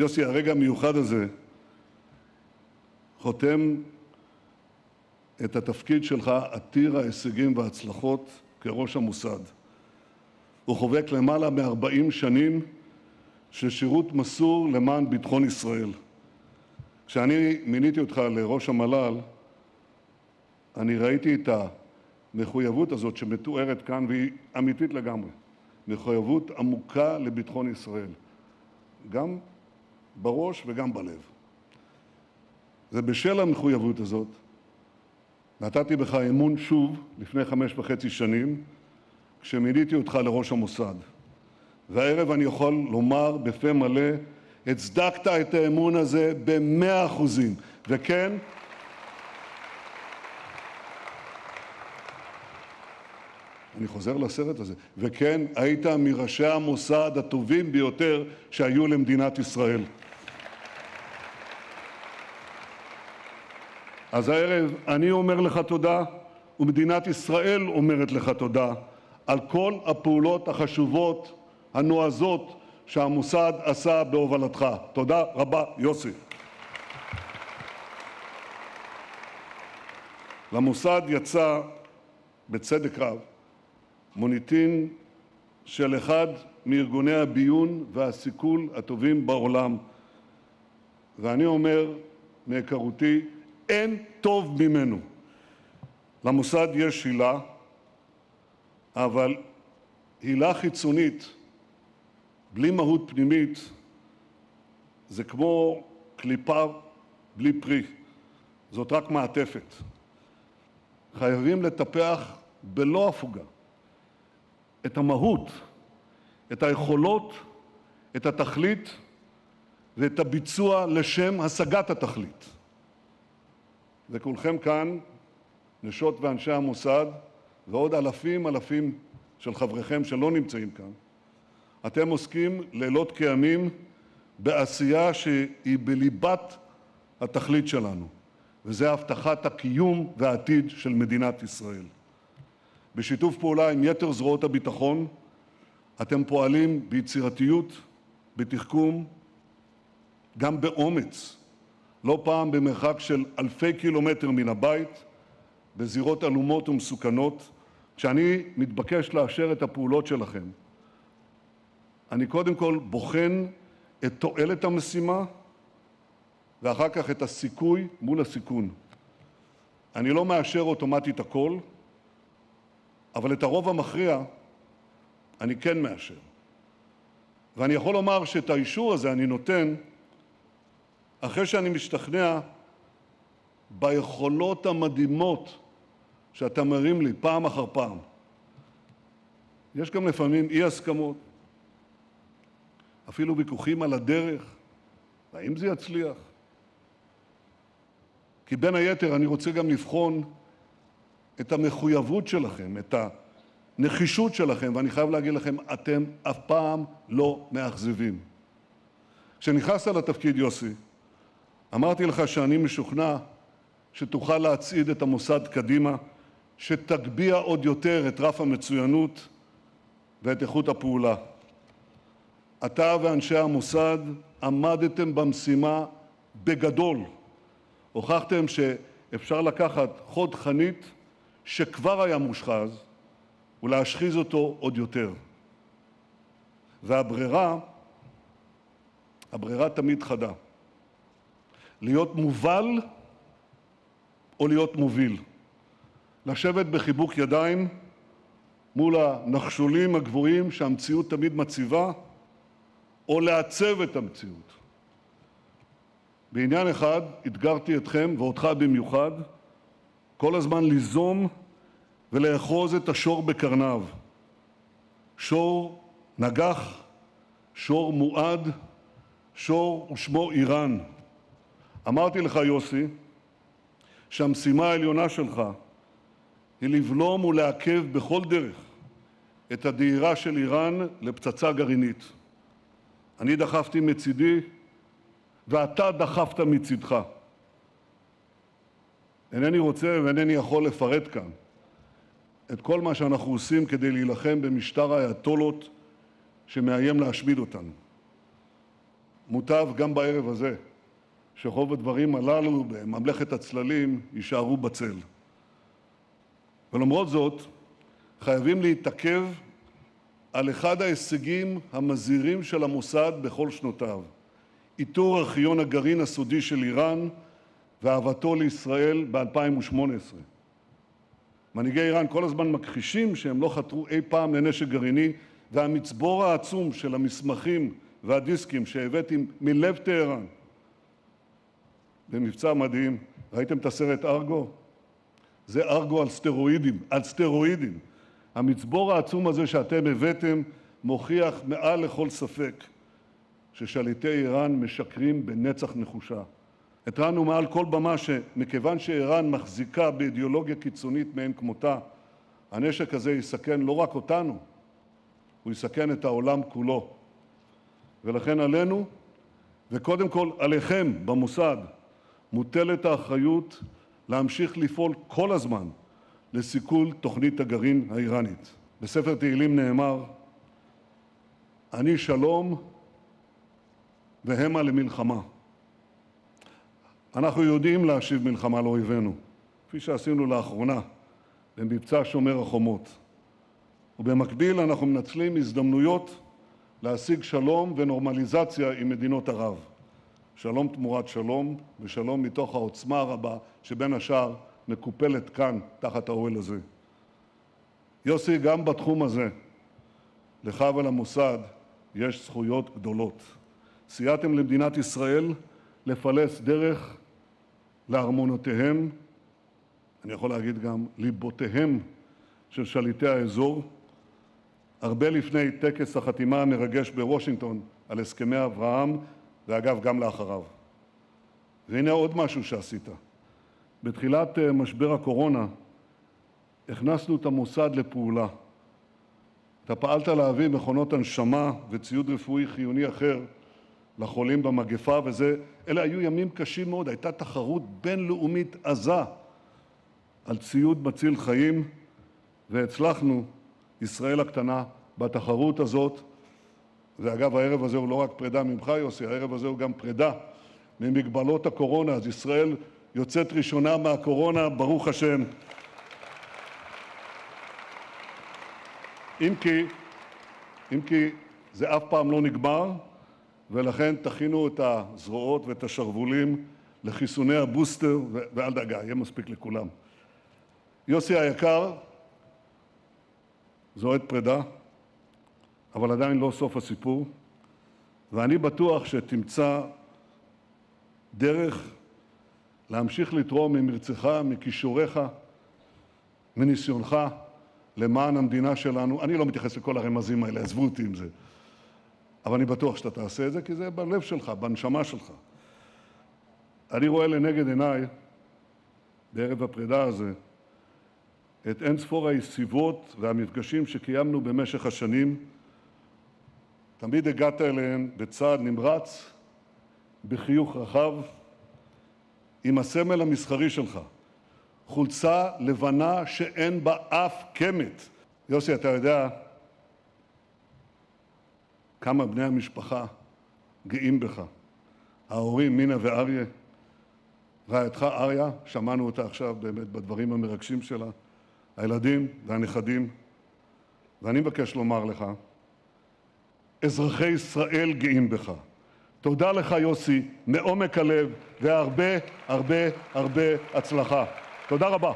יוסי, הרגע המיוחד הזה חותם את התפקיד שלך עתיר ההישגים וההצלחות כראש המוסד. הוא חובק למעלה מ-40 שנים של שירות מסור למען ביטחון ישראל. כשאני מיניתי אותך לראש המל"ל, אני ראיתי את המחויבות הזאת שמתוארת כאן, והיא אמיתית לגמרי. מחויבות עמוקה לביטחון ישראל, גם בראש וגם בלב. ובשל המחויבות הזאת נתתי בך אמון שוב לפני חמש וחצי שנים, כשמיניתי אותך לראש המוסד. והערב אני יכול לומר בפה מלא, הצדקת את האמון הזה במאה אחוזים. וכן, אני חוזר לסרט הזה, וכן, היית מראשי המוסד הטובים ביותר שהיו למדינת ישראל. אז הערב אני אומר לך תודה, ומדינת ישראל אומרת לך תודה, על כל הפעולות החשובות, הנועזות, שהמוסד עשה בהובלתך. תודה רבה, יוסי. למוסד יצא, בצדק רב, מוניטין של אחד מארגוני הביון והסיכול הטובים בעולם. ואני אומר מהיכרותי, אין טוב ממנו. למוסד יש הילה, אבל הילה חיצונית בלי מהות פנימית זה כמו קליפה בלי פרי, זאת רק מעטפת. חייבים לטפח בלא הפוגה את המהות, את היכולות, את התכלית ואת הביצוע לשם השגת התכלית. וכולכם כאן, נשות ואנשי המוסד, ועוד אלפים אלפים של חבריכם שלא נמצאים כאן, אתם עוסקים לילות כימים בעשייה שהיא בליבת התכלית שלנו, וזה הבטחת הקיום והעתיד של מדינת ישראל. בשיתוף פעולה עם יתר זרועות הביטחון אתם פועלים ביצירתיות, בתחכום, גם באומץ, לא פעם במרחק של אלפי קילומטר מן הבית, בזירות עלומות ומסוכנות. כשאני מתבקש לאשר את הפעולות שלכם, אני קודם כול בוחן את תועלת המשימה ואחר כך את הסיכוי מול הסיכון. אני לא מאשר אוטומטית הכל, אבל את הרוב המכריע אני כן מאשר. ואני יכול לומר שאת האישור הזה אני נותן אחרי שאני משתכנע ביכולות המדהימות שאתה מרים לי פעם אחר פעם. יש גם לפעמים אי-הסכמות, אפילו ויכוחים על הדרך, האם זה יצליח. כי בין היתר אני רוצה גם לבחון את המחויבות שלכם, את הנחישות שלכם, ואני חייב להגיד לכם, אתם אף פעם לא מאכזבים. כשנכנסת לתפקיד, יוסי, אמרתי לך שאני משוכנע שתוכל להצעיד את המוסד קדימה, שתגביה עוד יותר את רף המצוינות ואת איכות הפעולה. אתה ואנשי המוסד עמדתם במשימה בגדול. הוכחתם שאפשר לקחת חוד חנית שכבר היה מושחז ולהשחיז אותו עוד יותר. והברירה, הברירה תמיד חדה. להיות מובל או להיות מוביל. לשבת בחיבוק ידיים מול הנחשולים הגבוהים שהמציאות תמיד מציבה, או לעצב את המציאות. בעניין אחד אתגרתי אתכם, ואותך במיוחד, כל הזמן ליזום ולאחוז את השור בקרניו. שור נגח, שור מועד, שור ושמו איראן. אמרתי לך, יוסי, שהמשימה העליונה שלך היא לבלום ולעכב בכל דרך את הדהירה של איראן לפצצה גרעינית. אני דחפתי מצידי ואתה דחפת מצידך. אינני רוצה ואינני יכול לפרט כאן את כל מה שאנחנו עושים כדי להילחם במשטר האייתולות שמאיים להשמיד אותנו. מוטב גם בערב הזה שרוב הדברים הללו בממלכת הצללים יישארו בצל. ולמרות זאת, חייבים להתעכב על אחד ההישגים המזהירים של המוסד בכל שנותיו, איתור ארכיון הגרעין הסודי של איראן והבאתו לישראל ב-2018. מנהיגי איראן כל הזמן מכחישים שהם לא חתרו אי פעם לנשק גרעיני, והמצבור העצום של המסמכים והדיסקים שהבאתי מלב טהרן במבצע מדהים, ראיתם את הסרט ארגו? זה ארגו על סטרואידים, על סטרואידים. המצבור העצום הזה שאתם הבאתם מוכיח מעל לכל ספק ששליטי איראן משקרים בנצח נחושה. התרענו מעל כל במה שמכיוון שאיראן מחזיקה באידיאולוגיה קיצונית מאין כמותה, הנשק הזה יסכן לא רק אותנו, הוא יסכן את העולם כולו. ולכן עלינו, וקודם כל עליכם במוסד, מוטלת האחריות להמשיך לפעול כל הזמן לסיכול תוכנית הגרעין האיראנית. בספר תהילים נאמר: אני שלום והמה למלחמה. אנחנו יודעים להשיב מלחמה לאויבינו, כפי שעשינו לאחרונה במבצע שומר החומות. ובמקביל אנחנו מנצלים הזדמנויות להשיג שלום ונורמליזציה עם מדינות ערב. שלום תמורת שלום, ושלום מתוך העוצמה הרבה שבין השאר מקופלת כאן, תחת האוהל הזה. יוסי, גם בתחום הזה, לך ולמוסד יש זכויות גדולות. סייעתם למדינת ישראל לפלס דרך לארמונותיהם, אני יכול להגיד גם ליבותיהם של שליטי האזור, הרבה לפני טקס החתימה המרגש בוושינגטון על הסכמי אברהם, ואגב, גם לאחריו. והנה עוד משהו שעשית. בתחילת אה, משבר הקורונה הכנסנו את המוסד לפעולה. אתה פעלת להביא מכונות הנשמה וציוד רפואי חיוני אחר לחולים במגפה, ואלה היו ימים קשים מאוד. הייתה תחרות בינלאומית עזה על ציוד מציל חיים, והצלחנו, ישראל הקטנה, בתחרות הזאת. ואגב, הערב הזה הוא לא רק פרידה ממך, יוסי, הערב הזה הוא גם פרידה ממגבלות הקורונה. אז ישראל יוצאת ראשונה מהקורונה, ברוך השם. אם כי, אם כי זה אף פעם לא נגמר, ולכן תכינו את הזרועות ואת השרוולים לחיסוני הבוסטר, ואל דאגה, יהיה מספיק לכולם. יוסי היקר, זו עת פרידה, אבל עדיין לא סוף הסיפור, ואני בטוח שתמצא דרך להמשיך לתרום ממרצך, מכישוריך, מניסיונך, למען המדינה שלנו. אני לא מתייחס לכל הרמזים האלה, עזבו אותי עם זה. אבל אני בטוח שאתה תעשה את זה, כי זה בלב שלך, בנשמה שלך. אני רואה לנגד עיניי, בערב הפרידה הזה, את אין ספור הישיבות והמפגשים שקיימנו במשך השנים. תמיד הגעת אליהם בצעד נמרץ, בחיוך רחב, עם הסמל המסחרי שלך, חולצה לבנה שאין בה אף קמט. יוסי, אתה יודע כמה בני המשפחה גאים בך. ההורים מינה ואריה, רעייתך אריה, שמענו אותה עכשיו באמת בדברים המרגשים שלה, הילדים והנכדים, ואני מבקש לומר לך, אזרחי ישראל גאים בך. תודה לך, יוסי, מעומק הלב, והרבה הרבה הרבה הצלחה. תודה רבה.